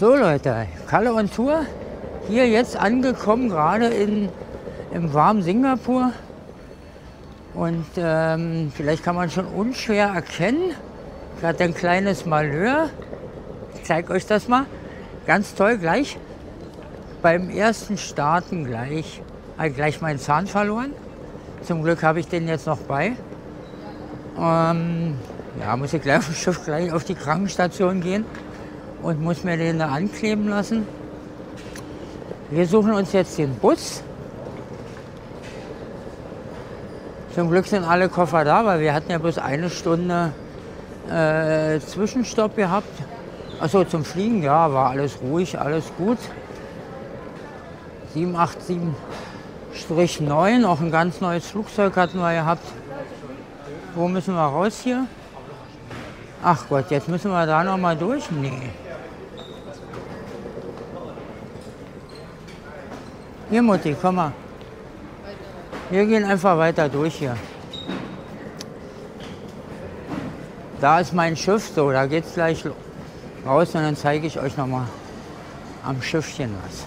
So Leute, Kalle und Tour. Hier jetzt angekommen, gerade in, im warmen Singapur. Und ähm, vielleicht kann man schon unschwer erkennen, gerade ein kleines Malheur. Ich zeige euch das mal. Ganz toll, gleich beim ersten Starten gleich, halt gleich meinen Zahn verloren. Zum Glück habe ich den jetzt noch bei. Ähm, ja, muss ich gleich auf Schiff gleich auf die Krankenstation gehen und muss mir den da ankleben lassen. Wir suchen uns jetzt den Bus. Zum Glück sind alle Koffer da, weil wir hatten ja bloß eine Stunde äh, Zwischenstopp gehabt. Achso, zum Fliegen, ja, war alles ruhig, alles gut. 787-9, auch ein ganz neues Flugzeug hatten wir gehabt. Wo müssen wir raus hier? Ach Gott, jetzt müssen wir da noch mal durch? Nee. Hier, Mutti, komm mal. Wir gehen einfach weiter durch hier. Da ist mein Schiff, so, da geht es gleich raus und dann zeige ich euch noch mal am Schiffchen was.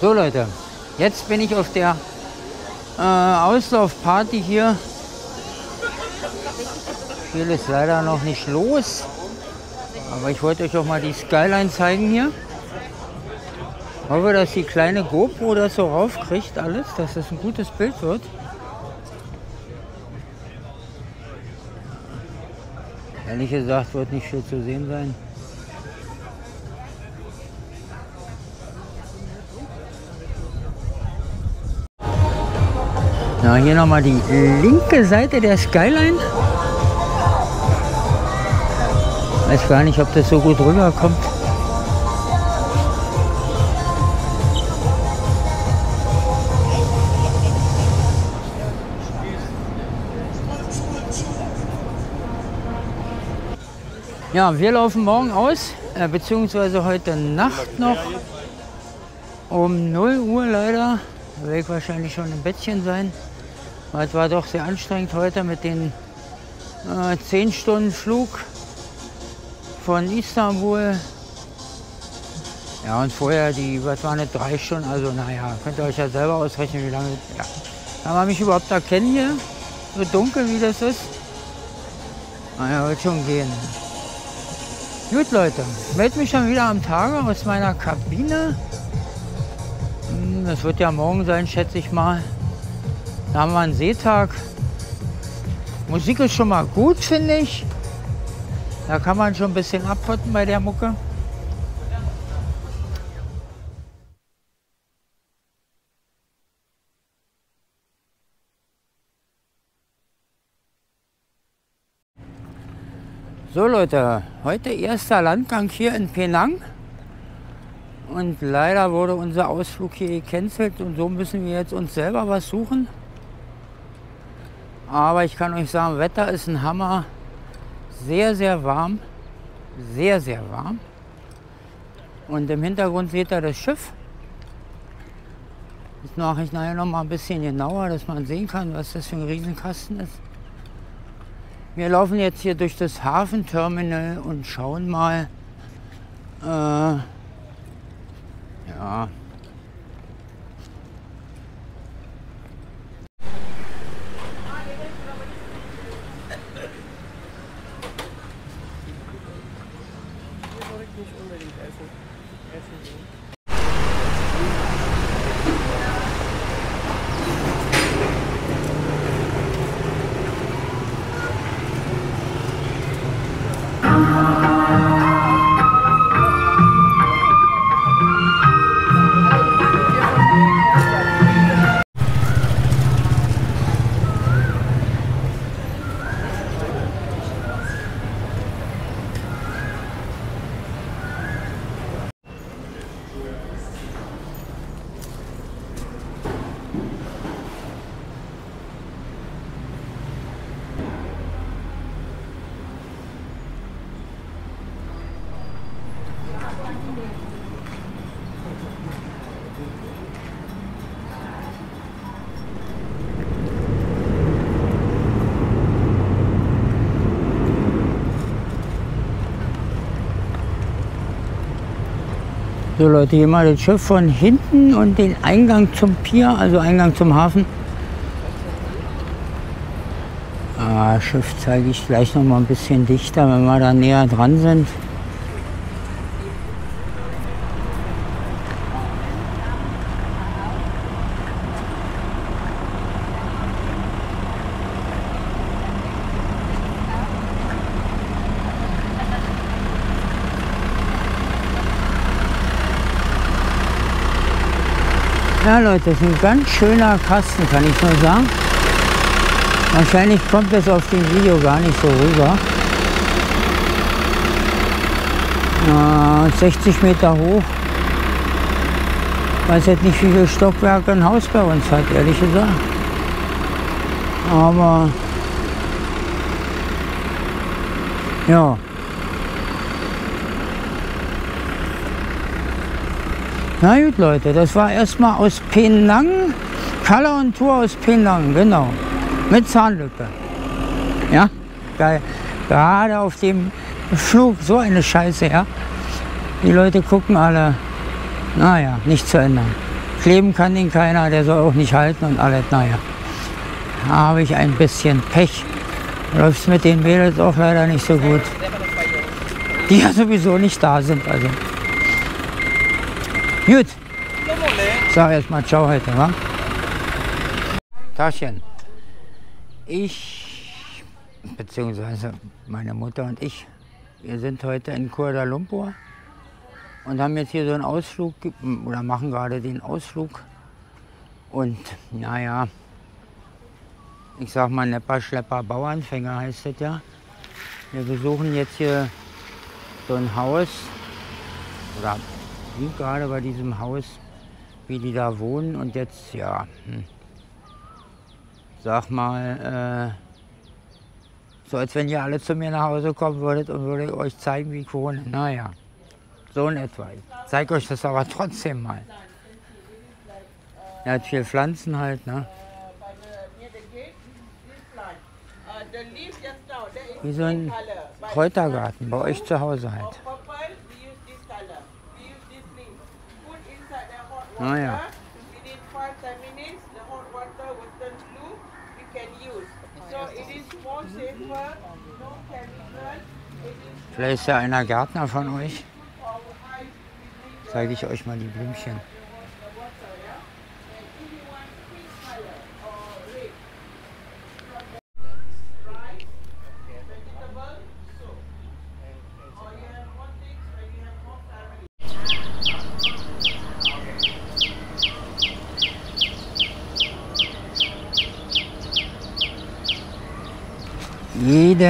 So Leute, jetzt bin ich auf der äh, Auslaufparty hier. Viel ist leider noch nicht los, aber ich wollte euch auch mal die Skyline zeigen hier. Hoffe, dass die kleine GoPro das so raufkriegt alles, dass das ein gutes Bild wird. Ehrlich gesagt wird nicht viel zu sehen sein. Na, hier nochmal die linke Seite der Skyline. Weiß gar nicht, ob das so gut rüberkommt. Ja, wir laufen morgen aus, äh, beziehungsweise heute Nacht noch um 0 Uhr leider. Da werde ich wahrscheinlich schon im Bettchen sein. Weil es war doch sehr anstrengend heute mit den äh, 10 Stunden Flug von Istanbul. Ja, und vorher die, was waren das, drei Stunden, also naja, könnt ihr euch ja selber ausrechnen, wie lange. Ja. Kann man mich überhaupt erkennen hier? So dunkel wie das ist? Naja, wird schon gehen. Gut, Leute, ich melde mich schon wieder am Tage aus meiner Kabine. Hm, das wird ja morgen sein, schätze ich mal. Da haben wir einen Seetag. Musik ist schon mal gut, finde ich. Da kann man schon ein bisschen abhotten bei der Mucke. So Leute, heute erster Landgang hier in Penang. Und leider wurde unser Ausflug hier gecancelt und so müssen wir jetzt uns selber was suchen. Aber ich kann euch sagen, Wetter ist ein Hammer. Sehr, sehr warm. Sehr, sehr warm. Und im Hintergrund seht ihr das Schiff. Das mache ich nachher noch mal ein bisschen genauer, dass man sehen kann, was das für ein Riesenkasten ist. Wir laufen jetzt hier durch das Hafenterminal und schauen mal. Äh, ja. So Leute, hier mal das Schiff von hinten und den Eingang zum Pier, also Eingang zum Hafen. Ah, Schiff zeige ich gleich noch mal ein bisschen dichter, wenn wir da näher dran sind. Ja Leute, das ist ein ganz schöner Kasten, kann ich nur sagen. Wahrscheinlich kommt das auf dem Video gar nicht so rüber. Ja, 60 Meter hoch. Ich weiß jetzt nicht, wie viele Stockwerke ein Haus bei uns hat, ehrlich gesagt. Aber ja. Na gut, Leute, das war erstmal aus Penang. Color und Tour aus Penang, genau. Mit Zahnlücke. Ja, geil. Gerade auf dem Flug, so eine Scheiße, ja. Die Leute gucken alle, naja, nicht zu ändern. Kleben kann ihn keiner, der soll auch nicht halten und alles, naja. Da habe ich ein bisschen Pech. Läuft mit den Mädels auch leider nicht so gut. Die ja sowieso nicht da sind, also. Gut. Ich sage jetzt mal Ciao heute, wa? Taschen. Ich, beziehungsweise meine Mutter und ich, wir sind heute in Kuala Lumpur und haben jetzt hier so einen Ausflug oder machen gerade den Ausflug. Und naja, ich sag mal Nepper, Schlepper, Bauernfänger heißt das ja. Wir besuchen jetzt hier so ein Haus oder sind gerade bei diesem Haus, wie die da wohnen und jetzt, ja, hm, sag mal, äh, so als wenn ihr alle zu mir nach Hause kommen würdet und würde euch zeigen, wie ich wohne. Naja, so in etwa. Ich zeig euch das aber trotzdem mal. Er hat viel Pflanzen halt, ne? Wie so ein Kräutergarten, bei euch zu Hause halt. Naja. Vielleicht ist ja einer Gärtner von euch. Zeige ich euch mal die Blümchen.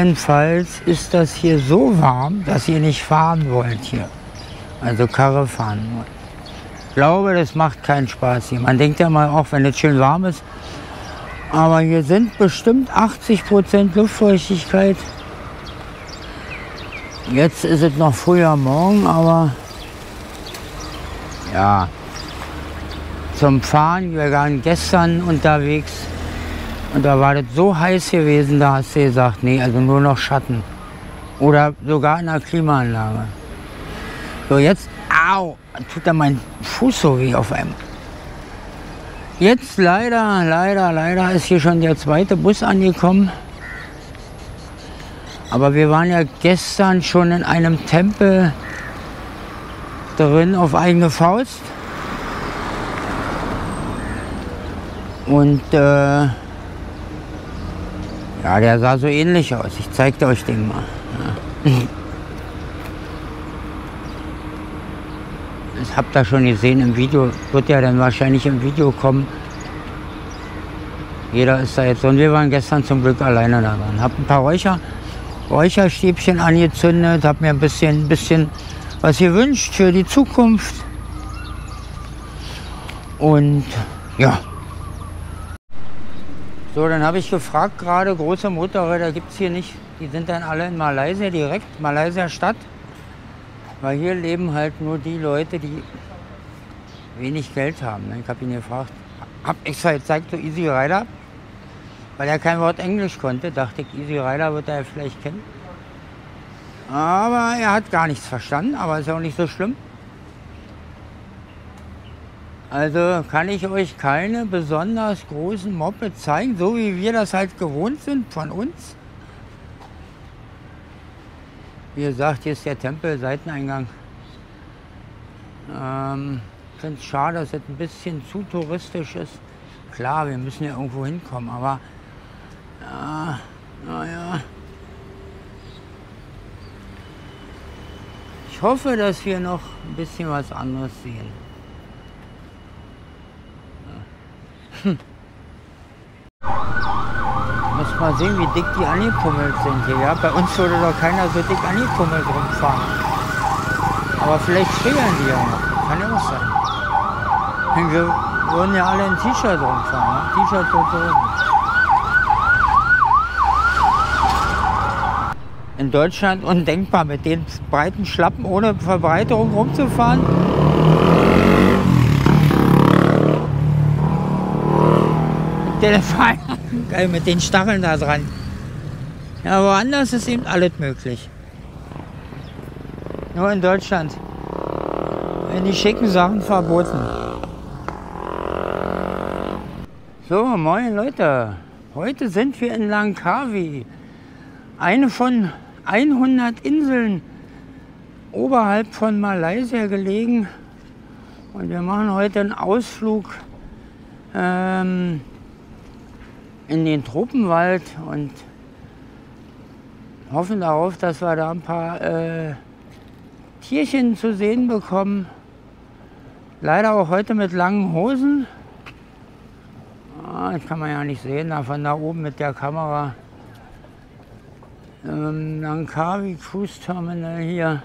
Jedenfalls ist das hier so warm, dass ihr nicht fahren wollt hier. Also Karre fahren wollt. Ich glaube, das macht keinen Spaß hier. Man denkt ja mal auch, wenn es schön warm ist. Aber hier sind bestimmt 80 Prozent Luftfeuchtigkeit. Jetzt ist es noch früher Morgen, aber ja, zum Fahren, wir waren gestern unterwegs und da war das so heiß gewesen, da hast du gesagt, nee, also nur noch Schatten. Oder sogar in der Klimaanlage. So, jetzt, au, tut da mein Fuß so weh auf einmal. Jetzt leider, leider, leider ist hier schon der zweite Bus angekommen. Aber wir waren ja gestern schon in einem Tempel drin auf eigene Faust. Und äh, ja, der sah so ähnlich aus. Ich zeigte euch den mal. Ja. Das habt ihr schon gesehen im Video. Wird ja dann wahrscheinlich im Video kommen. Jeder ist da jetzt. Und wir waren gestern zum Glück alleine da dran. Hab ein paar Räucher, Räucherstäbchen angezündet. Hab mir ein bisschen, bisschen was gewünscht für die Zukunft. Und ja, so, dann habe ich gefragt, gerade große Motorräder gibt es hier nicht. Die sind dann alle in Malaysia direkt, Malaysia Stadt. Weil hier leben halt nur die Leute, die wenig Geld haben. Ich habe ihn gefragt, habe extra gezeigt, so Easy Rider, weil er kein Wort Englisch konnte. Dachte ich, Easy Rider wird er vielleicht kennen. Aber er hat gar nichts verstanden, aber ist auch nicht so schlimm. Also kann ich euch keine besonders großen Moped zeigen, so wie wir das halt gewohnt sind von uns. Wie gesagt, hier ist der Tempel, Seiteneingang. Ähm, ich finde es schade, dass es ein bisschen zu touristisch ist. Klar, wir müssen ja irgendwo hinkommen, aber ja, naja. Ich hoffe, dass wir noch ein bisschen was anderes sehen. Hm. Muss mal sehen, wie dick die angepummelt sind hier. Ja? Bei uns würde doch keiner so dick angepummelt rumfahren. Aber vielleicht frieren die ja noch. Kann ja auch sein. Denn wir würden ja alle in T-Shirt rumfahren. Ne? T-Shirt und Hosen. In Deutschland undenkbar, mit den breiten Schlappen ohne Verbreiterung rumzufahren. Fall. Geil, mit den Stacheln da dran. Ja, woanders ist eben alles möglich. Nur in Deutschland. Wenn die schicken Sachen verboten. So, moin Leute. Heute sind wir in Langkawi. Eine von 100 Inseln oberhalb von Malaysia gelegen. Und wir machen heute einen Ausflug ähm, in den Tropenwald und hoffen darauf, dass wir da ein paar äh, Tierchen zu sehen bekommen. Leider auch heute mit langen Hosen. Ah, das kann man ja nicht sehen, da von da oben mit der Kamera. Ähm, Langkawi Cruise Terminal hier.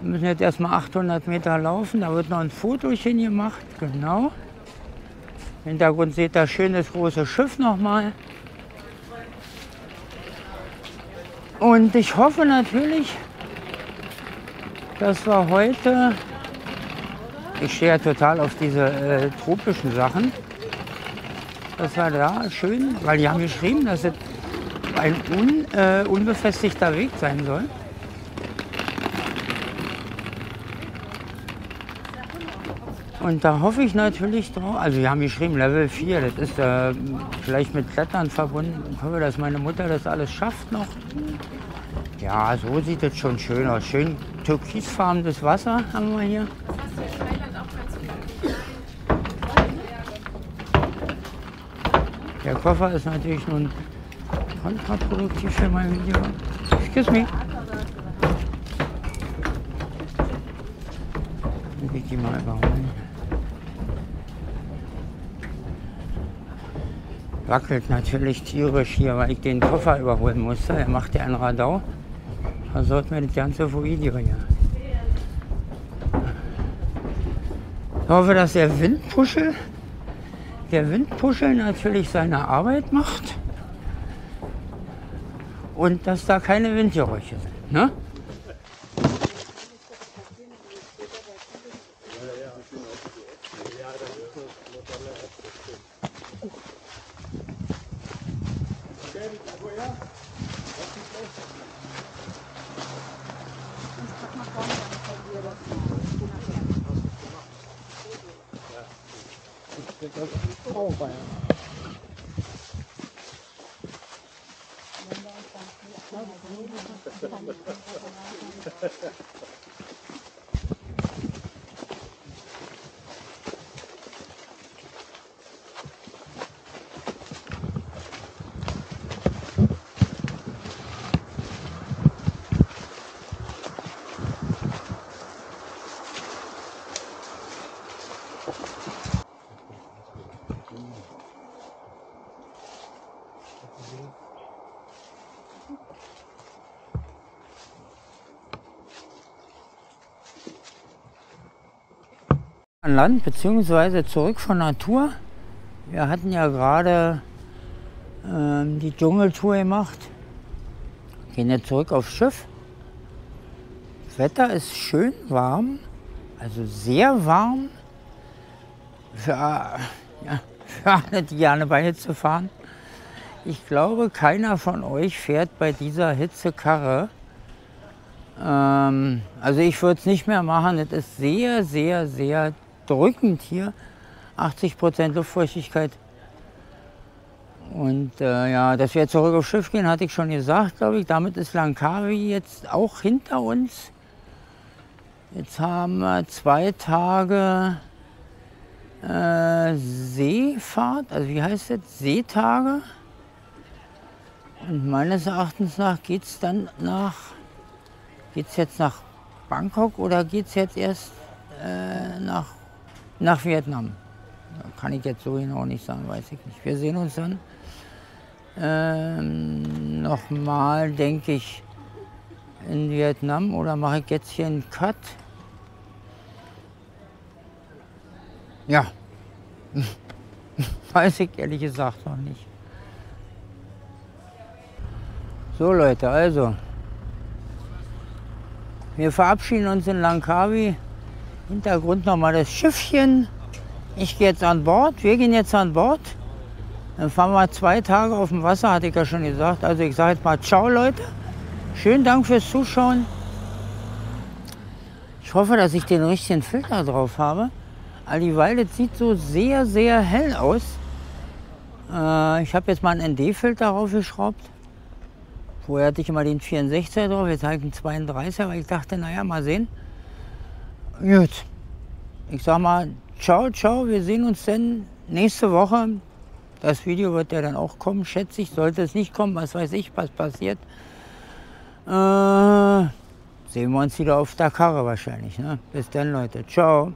Wir müssen jetzt erstmal 800 Meter laufen, da wird noch ein Fotochen gemacht, genau. Im Hintergrund seht ihr schön das große Schiff nochmal. Und ich hoffe natürlich, dass wir heute, ich stehe ja total auf diese äh, tropischen Sachen, dass wir da schön, weil die haben geschrieben, dass es ein un, äh, unbefestigter Weg sein soll. Und da hoffe ich natürlich drauf, also wir haben geschrieben Level 4, das ist äh, vielleicht mit Klettern verbunden. Ich hoffe, dass meine Mutter das alles schafft noch. Ja, so sieht es schon schön aus. Schön türkisfarbenes Wasser haben wir hier. Der Koffer ist natürlich nun kontraproduktiv für mein Video. Excuse me. Dann ich die mal überholen. Wackelt natürlich tierisch hier, weil ich den Koffer überholen musste. Er macht ja einen Radau. Versaut mir das ganze Video hier. Ich hoffe, dass der Windpuschel, der Windpuschel natürlich seine Arbeit macht und dass da keine Windgeräusche sind. Ne? Bak o bayağı. An Land beziehungsweise zurück von Natur. Wir hatten ja gerade ähm, die Dschungeltour gemacht. Gehen jetzt zurück aufs Schiff. Das Wetter ist schön warm, also sehr warm für, ja, für alle, die gerne bei Hitze fahren. Ich glaube, keiner von euch fährt bei dieser Hitze Karre. Ähm, also ich würde es nicht mehr machen. Es ist sehr, sehr, sehr drückend hier. 80 Prozent Luftfeuchtigkeit. Und äh, ja, dass wir zurück aufs Schiff gehen, hatte ich schon gesagt, glaube ich. Damit ist Langkawi jetzt auch hinter uns. Jetzt haben wir zwei Tage äh, Seefahrt, also wie heißt das? Seetage. Und meines Erachtens nach geht es dann nach, geht jetzt nach Bangkok oder geht es jetzt erst äh, nach, nach Vietnam? Kann ich jetzt so genau nicht sagen, weiß ich nicht. Wir sehen uns dann ähm, nochmal, denke ich, in Vietnam oder mache ich jetzt hier einen Cut? Ja, weiß ich ehrlich gesagt noch nicht. So Leute, also, wir verabschieden uns in Langkawi. Hintergrund nochmal das Schiffchen. Ich gehe jetzt an Bord, wir gehen jetzt an Bord. Dann fahren wir zwei Tage auf dem Wasser, hatte ich ja schon gesagt. Also ich sage jetzt mal Ciao Leute. Schönen Dank fürs Zuschauen. Ich hoffe, dass ich den richtigen Filter drauf habe. All dieweil, das sieht so sehr, sehr hell aus. Äh, ich habe jetzt mal einen ND-Filter draufgeschraubt. Vorher hatte ich immer den 64er drauf, jetzt habe ich einen 32er, weil ich dachte, naja, mal sehen. Gut. Ich sag mal, ciao, ciao, wir sehen uns dann nächste Woche. Das Video wird ja dann auch kommen, schätze ich. Sollte es nicht kommen, was weiß ich, was passiert. Äh, sehen wir uns wieder auf der Karre wahrscheinlich. Ne? Bis dann, Leute. Ciao.